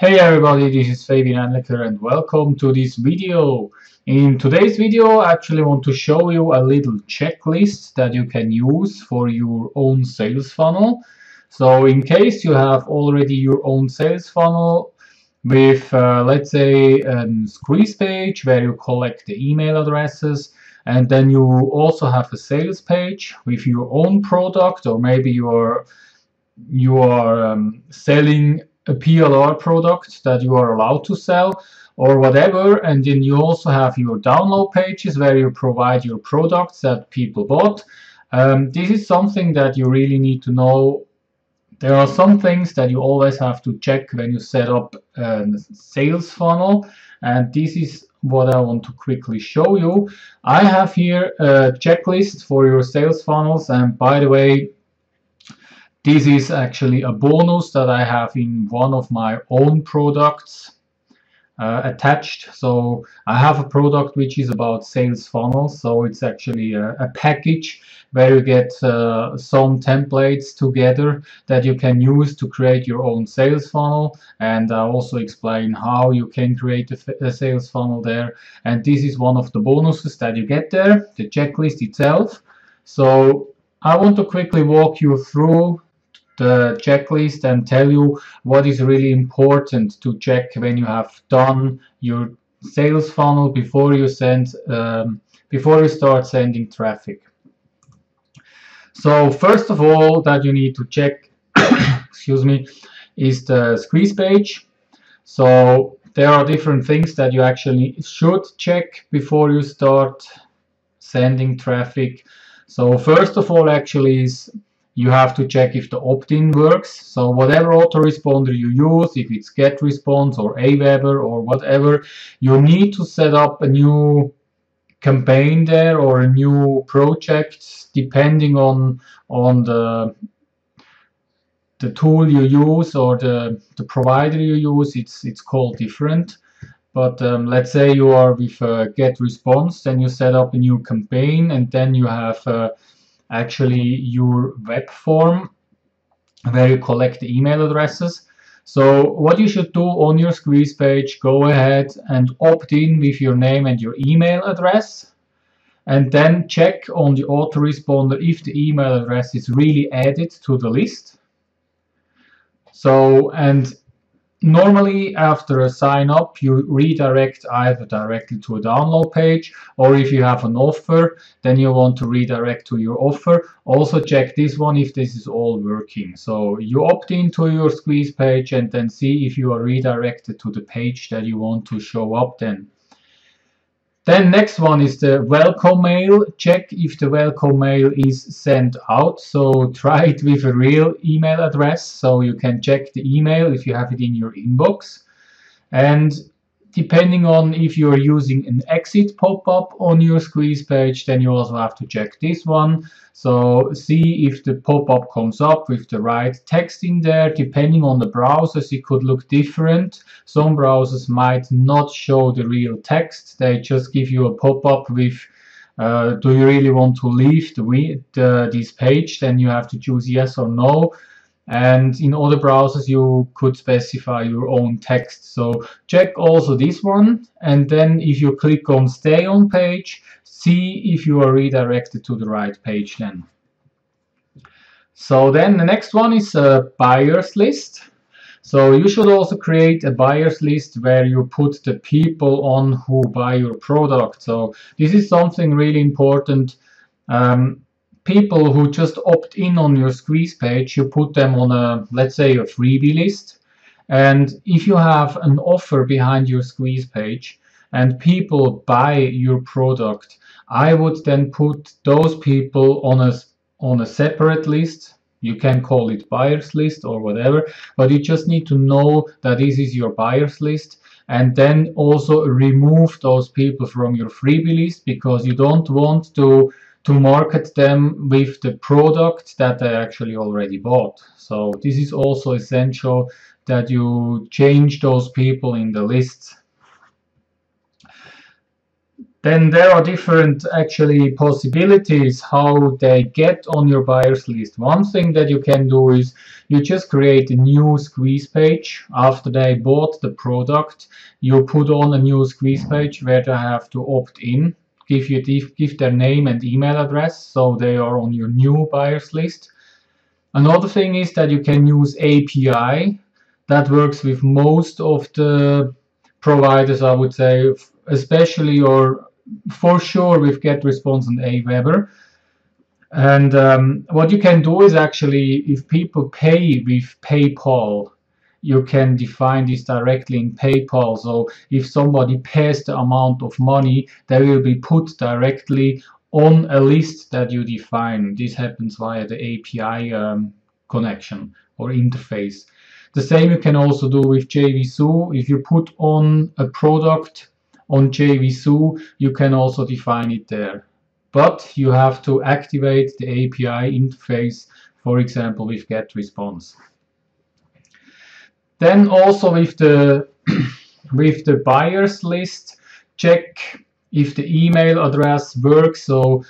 Hey everybody, this is Fabian Anliker and welcome to this video. In today's video I actually want to show you a little checklist that you can use for your own sales funnel. So in case you have already your own sales funnel with uh, let's say a squeeze page where you collect the email addresses and then you also have a sales page with your own product or maybe you are you are um, selling a PLR product that you are allowed to sell or whatever and then you also have your download pages where you provide your products that people bought. Um, this is something that you really need to know. There are some things that you always have to check when you set up a sales funnel and this is what I want to quickly show you. I have here a checklist for your sales funnels and by the way this is actually a bonus that I have in one of my own products uh, attached. So I have a product which is about sales funnels. So it's actually a, a package where you get uh, some templates together that you can use to create your own sales funnel. And I also explain how you can create a, a sales funnel there. And this is one of the bonuses that you get there, the checklist itself. So I want to quickly walk you through the checklist and tell you what is really important to check when you have done your sales funnel before you send um, before you start sending traffic. So first of all that you need to check excuse me is the squeeze page. So there are different things that you actually should check before you start sending traffic. So first of all actually is you have to check if the opt-in works. So whatever autoresponder you use, if it's GetResponse or Aweber or whatever, you need to set up a new campaign there or a new project depending on on the the tool you use or the, the provider you use it's it's called different but um, let's say you are with uh, GetResponse then you set up a new campaign and then you have uh, actually your web form where you collect email addresses. So what you should do on your squeeze page, go ahead and opt in with your name and your email address and then check on the autoresponder if the email address is really added to the list. So and Normally after a sign up you redirect either directly to a download page or if you have an offer then you want to redirect to your offer. Also check this one if this is all working. So you opt into your squeeze page and then see if you are redirected to the page that you want to show up then. Then next one is the welcome mail. Check if the welcome mail is sent out. So try it with a real email address so you can check the email if you have it in your inbox. And depending on if you're using an exit pop-up on your squeeze page, then you also have to check this one. So see if the pop-up comes up with the right text in there. Depending on the browsers, it could look different. Some browsers might not show the real text. They just give you a pop-up with uh, do you really want to leave the, the, this page? Then you have to choose yes or no and in other browsers you could specify your own text. So check also this one. And then if you click on stay on page see if you are redirected to the right page then. So then the next one is a buyers list. So you should also create a buyers list where you put the people on who buy your product. So this is something really important um, people who just opt in on your squeeze page, you put them on a, let's say, a freebie list. And if you have an offer behind your squeeze page and people buy your product, I would then put those people on a, on a separate list. You can call it buyers list or whatever, but you just need to know that this is your buyers list and then also remove those people from your freebie list because you don't want to to market them with the product that they actually already bought. So this is also essential that you change those people in the list. then there are different actually possibilities how they get on your buyers list. One thing that you can do is you just create a new squeeze page after they bought the product. You put on a new squeeze page where they have to opt in, give you give their name and email address so they are on your new buyers list. Another thing is that you can use API that works with most of the providers I would say especially or for sure with GetResponse and Aweber. And um, what you can do is actually, if people pay with PayPal, you can define this directly in PayPal. So if somebody pays the amount of money, they will be put directly on a list that you define. This happens via the API um, connection or interface. The same you can also do with JVZoo. If you put on a product on JVZoo, you can also define it there. But you have to activate the API interface, for example, with GetResponse. Then also with the with the buyers list, check if the email address works. So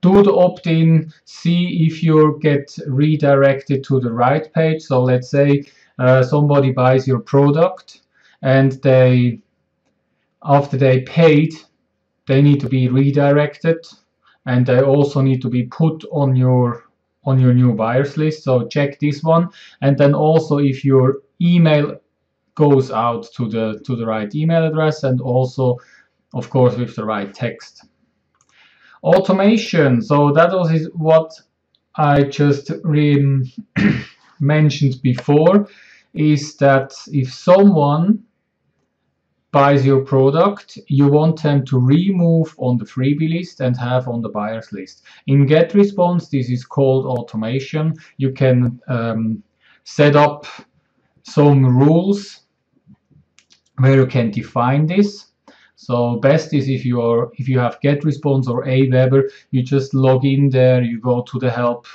do the opt-in, see if you get redirected to the right page. So let's say uh, somebody buys your product and they after they paid, they need to be redirected and they also need to be put on your on your new buyers list. So check this one. And then also if your email goes out to the to the right email address and also of course with the right text. Automation. So that was what I just mentioned before is that if someone buys your product, you want them to remove on the freebie list and have on the buyers list. In GetResponse, this is called automation. You can um, set up some rules where you can define this. So best is if you are if you have GetResponse or Aweber, you just log in there, you go to the help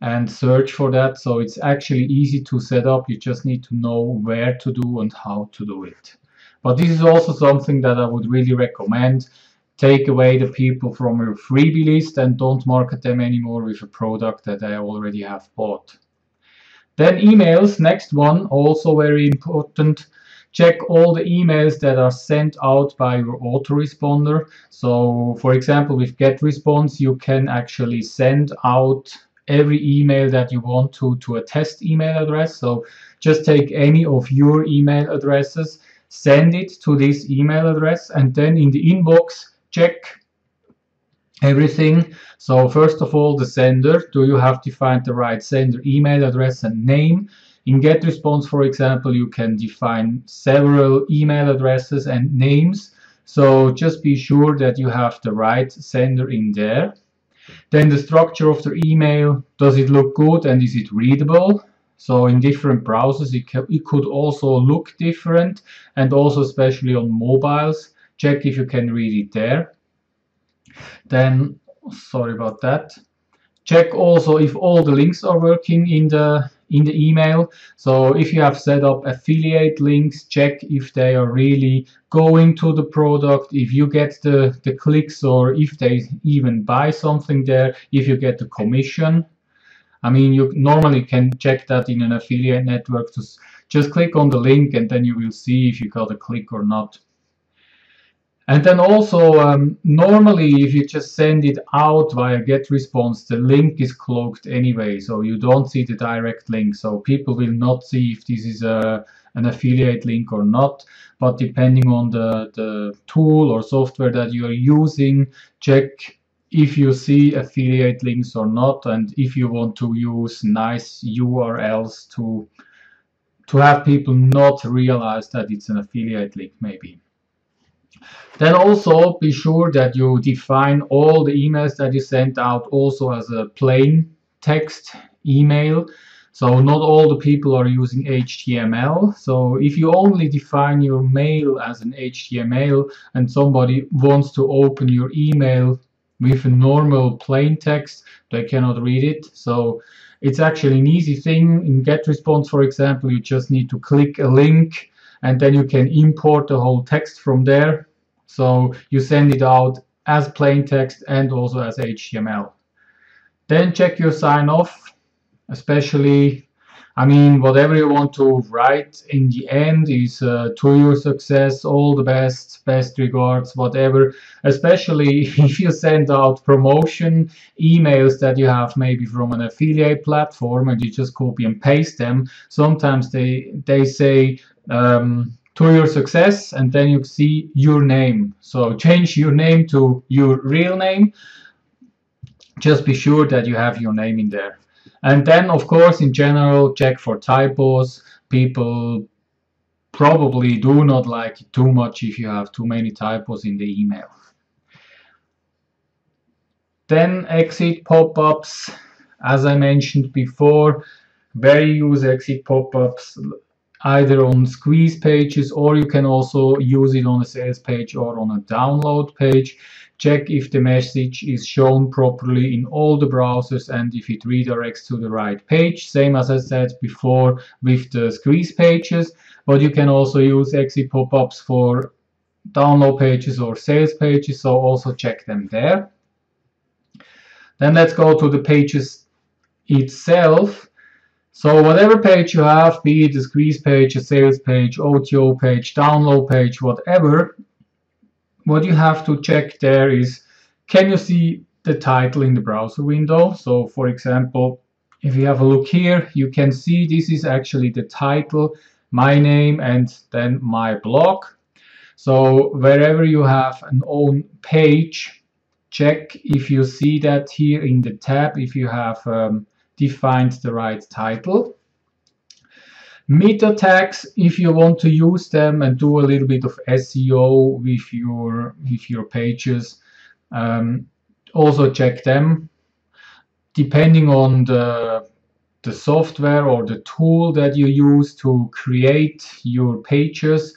and search for that. So it's actually easy to set up. You just need to know where to do and how to do it. But this is also something that I would really recommend. Take away the people from your freebie list and don't market them anymore with a product that they already have bought. Then emails, next one, also very important. Check all the emails that are sent out by your autoresponder. So for example, with GetResponse, you can actually send out every email that you want to to a test email address. So just take any of your email addresses send it to this email address and then in the inbox check everything. So first of all the sender. Do you have defined the right sender email address and name? In GetResponse for example you can define several email addresses and names. So just be sure that you have the right sender in there. Then the structure of the email. Does it look good and is it readable? So in different browsers, it, it could also look different and also especially on mobiles. Check if you can read it there. Then, sorry about that. Check also if all the links are working in the in the email. So if you have set up affiliate links, check if they are really going to the product, if you get the, the clicks or if they even buy something there, if you get the commission. I mean, you normally can check that in an affiliate network. Just, just click on the link and then you will see if you got a click or not. And then also, um, normally if you just send it out via GetResponse, the link is cloaked anyway, so you don't see the direct link. So people will not see if this is a, an affiliate link or not. But depending on the, the tool or software that you are using, check if you see affiliate links or not and if you want to use nice URLs to to have people not realize that it's an affiliate link maybe. Then also be sure that you define all the emails that you send out also as a plain text email. So not all the people are using HTML. So if you only define your mail as an HTML and somebody wants to open your email with a normal plain text they cannot read it so it's actually an easy thing in GetResponse for example you just need to click a link and then you can import the whole text from there So you send it out as plain text and also as HTML. Then check your sign off, especially I mean, whatever you want to write in the end is uh, to your success, all the best, best regards, whatever. Especially if you send out promotion emails that you have maybe from an affiliate platform and you just copy and paste them. Sometimes they they say um, to your success and then you see your name. So change your name to your real name. Just be sure that you have your name in there. And then, of course, in general, check for typos. People probably do not like it too much if you have too many typos in the email. Then exit pop-ups. As I mentioned before, very use exit pop-ups either on squeeze pages or you can also use it on a sales page or on a download page. Check if the message is shown properly in all the browsers and if it redirects to the right page. Same as I said before with the squeeze pages, but you can also use exit pop-ups for download pages or sales pages, so also check them there. Then let's go to the pages itself. So whatever page you have, be it a squeeze page, a sales page, OTO page, download page, whatever, what you have to check there is can you see the title in the browser window? So for example if you have a look here you can see this is actually the title my name and then my blog. So wherever you have an own page check if you see that here in the tab if you have um, defined the right title Meta tags, if you want to use them and do a little bit of SEO with your with your pages, um, also check them. Depending on the the software or the tool that you use to create your pages,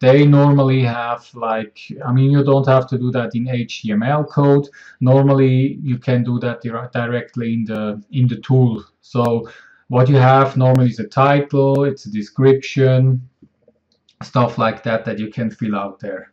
they normally have like I mean you don't have to do that in HTML code. Normally you can do that directly in the in the tool. So what you have normally is a title, it's a description, stuff like that that you can fill out there.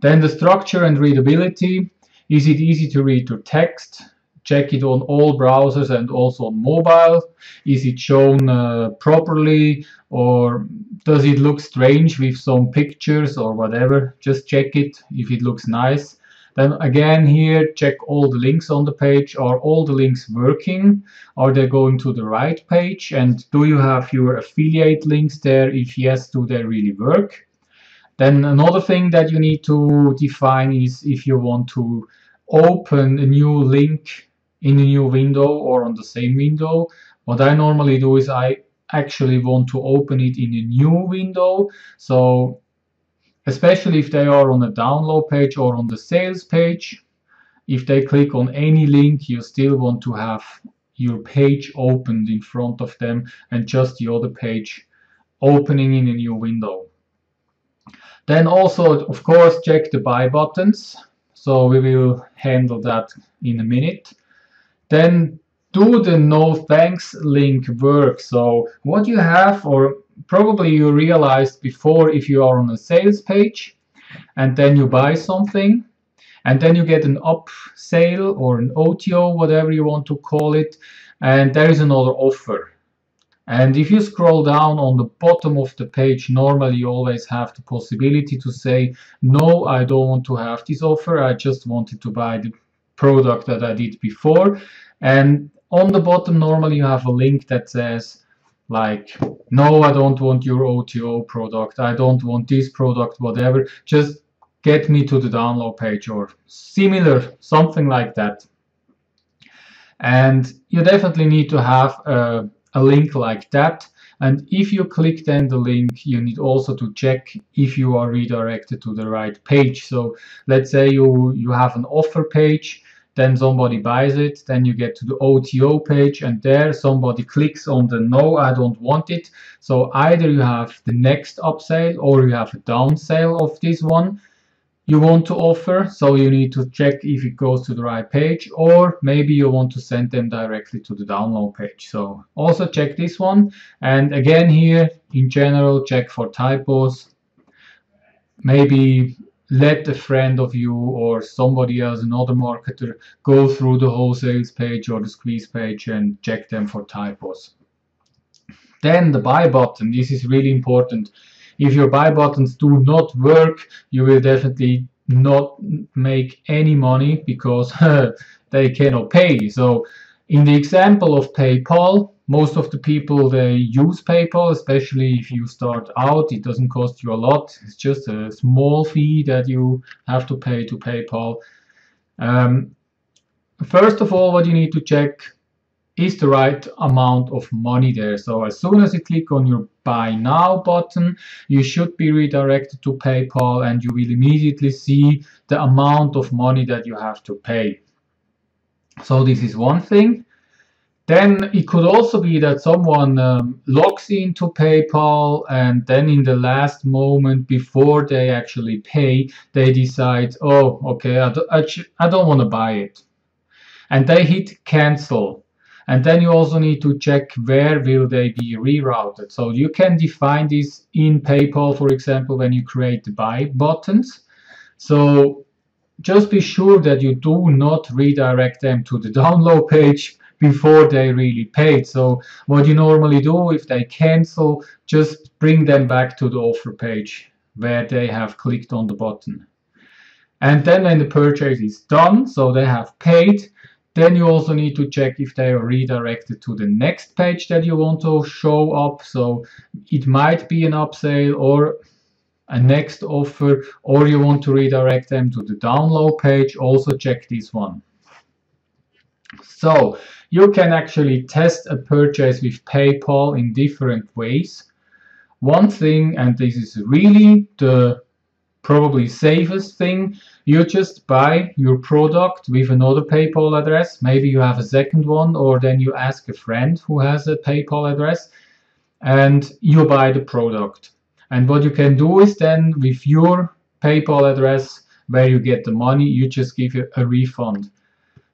Then the structure and readability. Is it easy to read your text? Check it on all browsers and also on mobile. Is it shown uh, properly or does it look strange with some pictures or whatever? Just check it if it looks nice. Then again here, check all the links on the page. Are all the links working? Are they going to the right page? And do you have your affiliate links there? If yes, do they really work? Then another thing that you need to define is if you want to open a new link in a new window or on the same window. What I normally do is I actually want to open it in a new window. So especially if they are on a download page or on the sales page. If they click on any link, you still want to have your page opened in front of them and just the other page opening in a new window. Then also, of course, check the buy buttons. So we will handle that in a minute. Then do the no thanks link work? So what you have, or probably you realized before if you are on a sales page and then you buy something and then you get an up sale or an OTO, whatever you want to call it, and there is another offer. And if you scroll down on the bottom of the page, normally you always have the possibility to say, no, I don't want to have this offer. I just wanted to buy the product that I did before. And on the bottom normally you have a link that says like no I don't want your OTO product. I don't want this product whatever. Just get me to the download page or similar something like that. And you definitely need to have a, a link like that. And if you click then the link you need also to check if you are redirected to the right page. So let's say you you have an offer page then somebody buys it, then you get to the OTO page and there somebody clicks on the no, I don't want it. So either you have the next upsale or you have a downsale of this one you want to offer. So you need to check if it goes to the right page or maybe you want to send them directly to the download page. So also check this one. And again here in general, check for typos. Maybe let a friend of you or somebody else, another marketer, go through the whole sales page or the squeeze page and check them for typos. Then the buy button, this is really important. If your buy buttons do not work, you will definitely not make any money because they cannot pay. So in the example of PayPal, most of the people they use PayPal, especially if you start out, it doesn't cost you a lot. It's just a small fee that you have to pay to PayPal. Um, first of all, what you need to check is the right amount of money there. So as soon as you click on your buy now button, you should be redirected to PayPal and you will immediately see the amount of money that you have to pay. So this is one thing. Then it could also be that someone um, logs into PayPal and then in the last moment before they actually pay, they decide, oh, okay, I, do, I, I don't want to buy it. And they hit cancel. And then you also need to check where will they be rerouted. So you can define this in PayPal, for example, when you create the buy buttons. So just be sure that you do not redirect them to the download page before they really paid. So what you normally do if they cancel, just bring them back to the offer page where they have clicked on the button. And then when the purchase is done, so they have paid, then you also need to check if they are redirected to the next page that you want to show up. So it might be an upsell or a next offer or you want to redirect them to the download page, also check this one. So you can actually test a purchase with PayPal in different ways. One thing, and this is really the probably safest thing, you just buy your product with another PayPal address. Maybe you have a second one, or then you ask a friend who has a PayPal address and you buy the product. And what you can do is then with your PayPal address where you get the money, you just give a refund.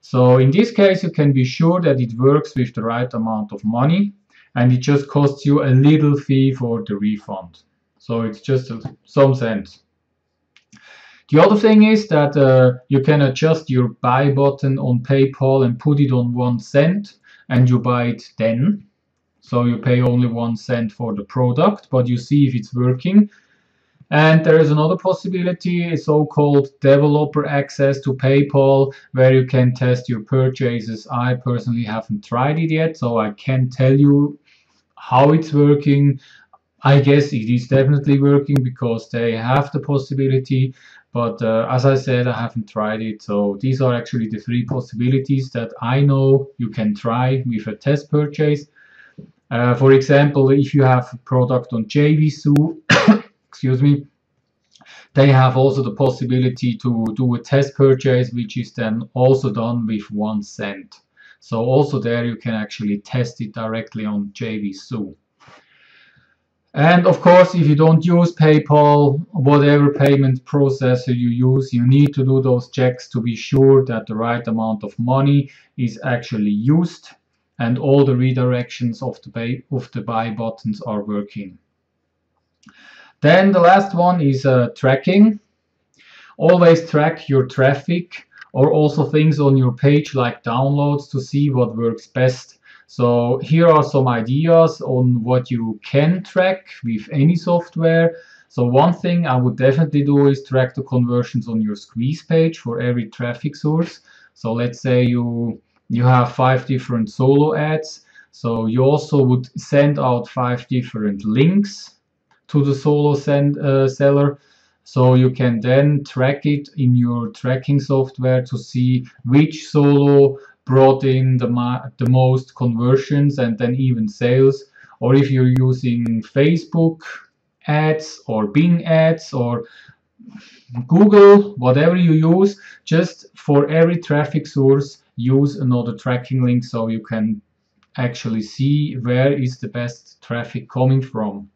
So in this case, you can be sure that it works with the right amount of money and it just costs you a little fee for the refund. So it's just some cents. The other thing is that uh, you can adjust your buy button on PayPal and put it on one cent and you buy it then. So you pay only one cent for the product, but you see if it's working. And there is another possibility, so-called developer access to PayPal, where you can test your purchases. I personally haven't tried it yet, so I can't tell you how it's working. I guess it is definitely working because they have the possibility, but uh, as I said, I haven't tried it. So these are actually the three possibilities that I know you can try with a test purchase. Uh, for example, if you have a product on JVZoo, excuse me, they have also the possibility to do a test purchase, which is then also done with one cent. So also there you can actually test it directly on JVZoo. And of course, if you don't use PayPal, whatever payment processor you use, you need to do those checks to be sure that the right amount of money is actually used and all the redirections of the of the buy buttons are working. Then the last one is uh, tracking. Always track your traffic or also things on your page like downloads to see what works best. So here are some ideas on what you can track with any software. So one thing I would definitely do is track the conversions on your squeeze page for every traffic source. So let's say you you have five different solo ads. So you also would send out five different links to the solo send, uh, seller. So you can then track it in your tracking software to see which solo brought in the, the most conversions and then even sales. Or if you're using Facebook ads or Bing ads or Google, whatever you use, just for every traffic source, use another tracking link so you can actually see where is the best traffic coming from.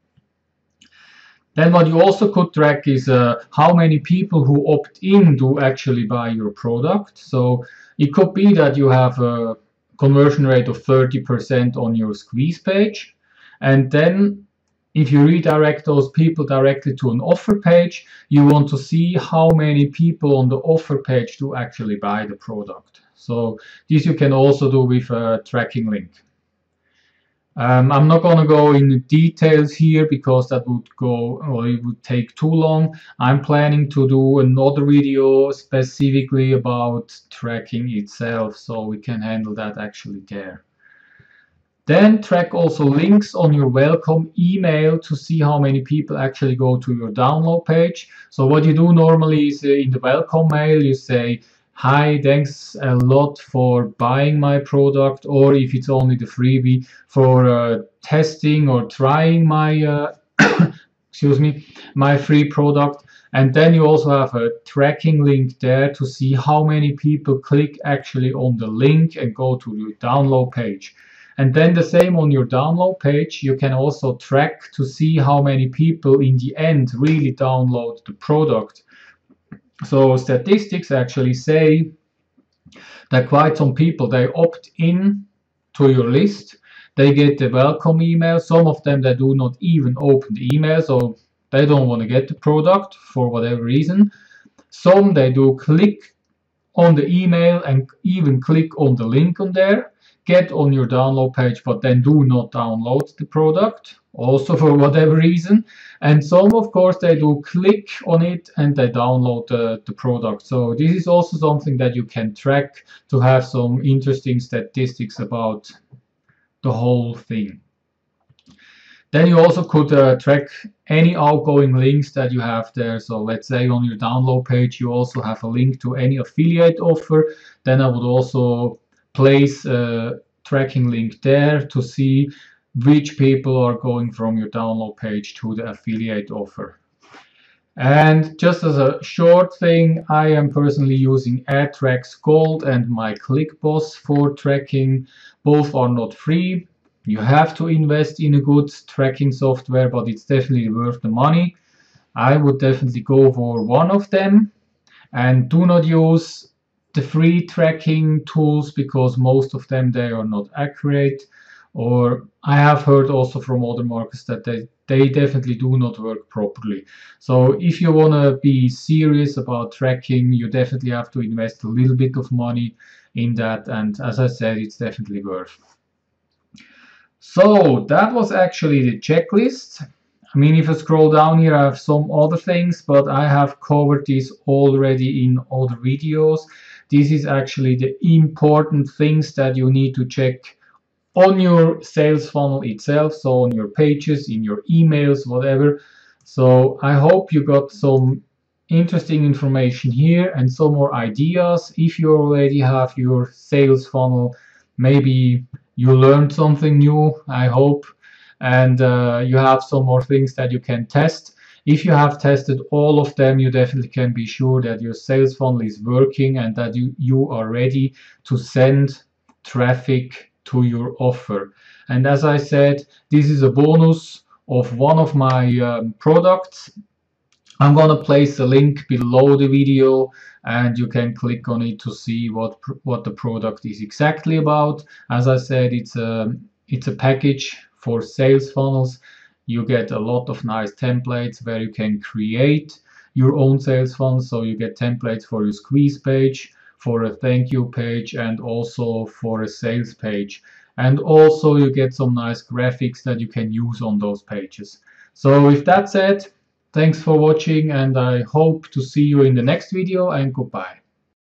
Then what you also could track is uh, how many people who opt in do actually buy your product. So it could be that you have a conversion rate of 30% on your squeeze page and then if you redirect those people directly to an offer page, you want to see how many people on the offer page do actually buy the product. So this you can also do with a tracking link. Um, I'm not going to go in details here because that would go or it would take too long. I'm planning to do another video specifically about tracking itself so we can handle that actually there. Then track also links on your welcome email to see how many people actually go to your download page. So what you do normally is uh, in the welcome mail you say, hi, thanks a lot for buying my product or if it's only the freebie for uh, testing or trying my, uh, excuse me, my free product. And then you also have a tracking link there to see how many people click actually on the link and go to your download page. And then the same on your download page, you can also track to see how many people in the end really download the product. So statistics actually say that quite some people, they opt in to your list. They get the welcome email. Some of them, they do not even open the email, so they don't want to get the product for whatever reason. Some, they do click on the email and even click on the link on there get on your download page but then do not download the product also for whatever reason and some of course they do click on it and they download the, the product so this is also something that you can track to have some interesting statistics about the whole thing then you also could uh, track any outgoing links that you have there. So let's say on your download page you also have a link to any affiliate offer. Then I would also place a tracking link there to see which people are going from your download page to the affiliate offer. And just as a short thing, I am personally using AdTrackz Gold and my ClickBoss for tracking. Both are not free. You have to invest in a good tracking software, but it's definitely worth the money. I would definitely go for one of them and do not use the free tracking tools because most of them they are not accurate or I have heard also from other markets that they, they definitely do not work properly. So if you want to be serious about tracking, you definitely have to invest a little bit of money in that. And as I said, it's definitely worth. So that was actually the checklist. I mean, if I scroll down here, I have some other things, but I have covered this already in other videos. This is actually the important things that you need to check on your sales funnel itself, so on your pages, in your emails, whatever. So I hope you got some interesting information here and some more ideas. If you already have your sales funnel, maybe you learned something new, I hope, and uh, you have some more things that you can test. If you have tested all of them, you definitely can be sure that your sales funnel is working and that you, you are ready to send traffic to your offer. And as I said, this is a bonus of one of my um, products. I'm going to place a link below the video and you can click on it to see what what the product is exactly about. As I said, it's a it's a package for sales funnels you get a lot of nice templates where you can create your own sales funnel. So you get templates for your squeeze page, for a thank you page, and also for a sales page. And also you get some nice graphics that you can use on those pages. So with that said, thanks for watching and I hope to see you in the next video and goodbye.